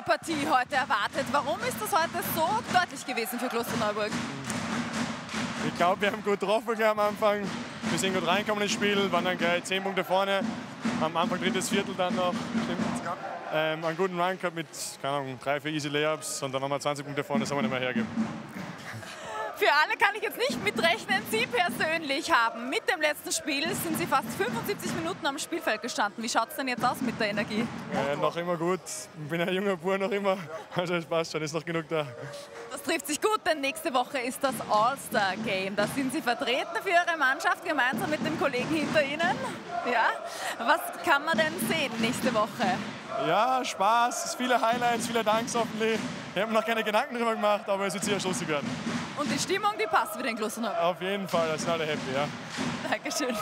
enge Partie heute erwartet. Warum ist das heute so deutlich gewesen für Klosterneuburg? Ich glaube, wir haben gut getroffen am Anfang. Wir sind gut reingekommen ins Spiel, waren dann gleich 10 Punkte vorne. Am Anfang drittes Viertel dann noch. Ähm, einen guten Run gehabt mit, keine Ahnung, drei, vier easy Layups und dann haben wir 20 Punkte vorne, das haben wir nicht mehr hergeben. Für alle kann ich jetzt nicht mitrechnen. Sie persönlich haben mit dem letzten Spiel sind Sie fast 75 Minuten am Spielfeld gestanden. Wie schaut es denn jetzt aus mit der Energie? Äh, noch immer gut. Ich bin ein junger Bub noch immer. Also es passt schon, ist noch genug da. Das trifft sich gut, denn nächste Woche ist das All-Star-Game. Da sind Sie vertreten für Ihre Mannschaft gemeinsam mit dem Kollegen hinter Ihnen. Ja? Was kann man denn sehen nächste Woche? Ja, Spaß, viele Highlights, viele Danks hoffentlich. Ich habe mir noch keine Gedanken darüber gemacht, aber es wird sicher lustig werden. Und die Stimmung, die passt wieder in Klosterneuburg. Auf jeden Fall, da sind alle happy, ja. Dankeschön.